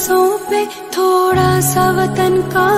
सांसों पे थोड़ा सा वतन का